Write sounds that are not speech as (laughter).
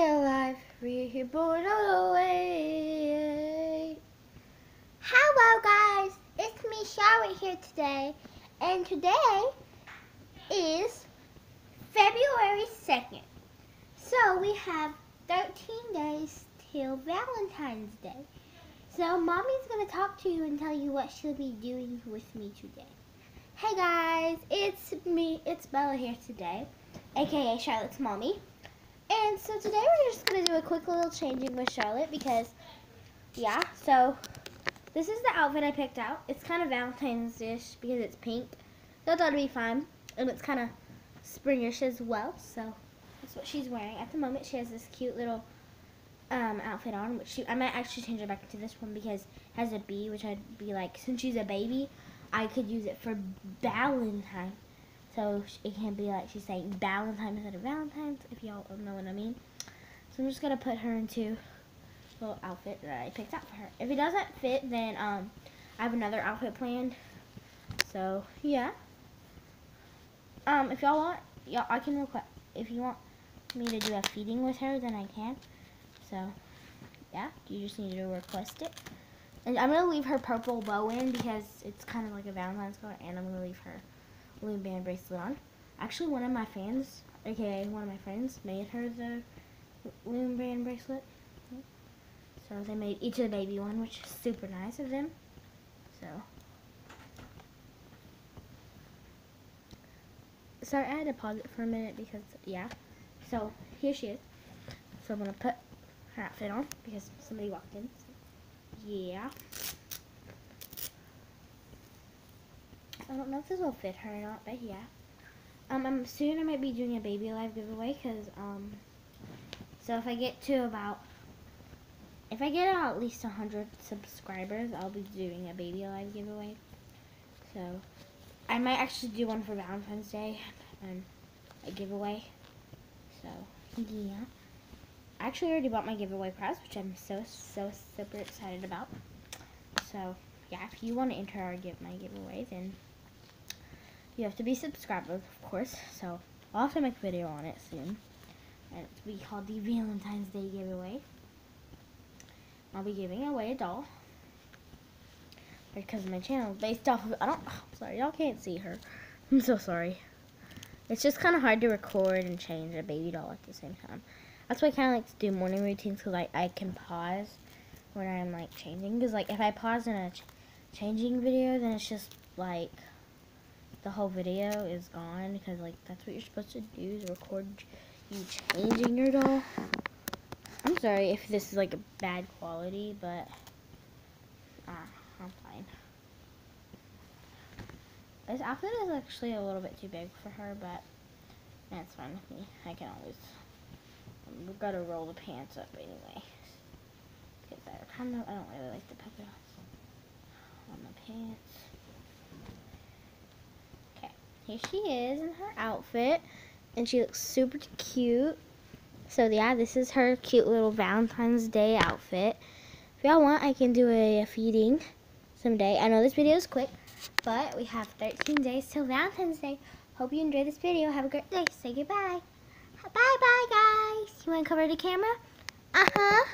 alive, reborn all the way. Hello guys, it's me Charlotte here today, and today is February 2nd. So we have 13 days till Valentine's Day. So mommy's going to talk to you and tell you what she'll be doing with me today. Hey guys, it's me, it's Bella here today, aka Charlotte's mommy. And so today we're just going to do a quick little changing with Charlotte because, yeah, so this is the outfit I picked out. It's kind of Valentine's-ish because it's pink. So I thought it'd be fun. And it's kind of springish as well. So that's what she's wearing. At the moment, she has this cute little um, outfit on. Which she, I might actually change it back to this one because it has a B, which I'd be like, since she's a baby, I could use it for Valentine. So it can be like she's saying Valentine instead of Valentine's, if y'all know what I mean. So I'm just going to put her into a little outfit that I picked out for her. If it doesn't fit, then um, I have another outfit planned. So, yeah. Um, if y'all want, y'all, I can request, if you want me to do a feeding with her, then I can. So, yeah, you just need to request it. And I'm going to leave her purple bow in because it's kind of like a Valentine's color, and I'm going to leave her loom band bracelet on. Actually, one of my fans, aka one of my friends, made her the loom band bracelet. So they made each of the baby one, which is super nice of them. So. Sorry, I had to pause it for a minute because, yeah. So, here she is. So I'm going to put her outfit on because somebody walked in. So, yeah. I don't know if this will fit her or not, but yeah. Um, I'm soon I might be doing a Baby Alive giveaway because, um, so if I get to about, if I get at least 100 subscribers, I'll be doing a Baby Alive giveaway. So, I might actually do one for Valentine's Day and a giveaway. So, yeah. I actually already bought my giveaway prize, which I'm so, so super excited about. So, yeah, if you want to enter our give my giveaway, then you have to be subscribed, of course. So, I'll have to make a video on it soon. And it's be called the Valentine's Day giveaway. I'll be giving away a doll because my channel is based off of, I don't, oh, sorry, y'all can't see her. (laughs) I'm so sorry. It's just kind of hard to record and change a baby doll at the same time. That's why I kind of like to do morning routines because I, I can pause when I'm like changing. Because like if I pause in a ch changing video, then it's just like the whole video is gone because like that's what you're supposed to do is record you changing your doll. I'm sorry if this is like a bad quality, but ah, I'm fine. This outfit is actually a little bit too big for her, but that's fine with me. I can always, we've got to roll the pants up anyway. Because I kind of, I don't really like the puppet on the pants. Okay, here she is in her outfit, and she looks super cute. So yeah, this is her cute little Valentine's Day outfit. If y'all want, I can do a, a feeding someday. I know this video is quick, but we have 13 days till Valentine's Day. Hope you enjoyed this video. Have a great day. Say goodbye. Bye-bye, guys. You want to cover the camera? Uh-huh.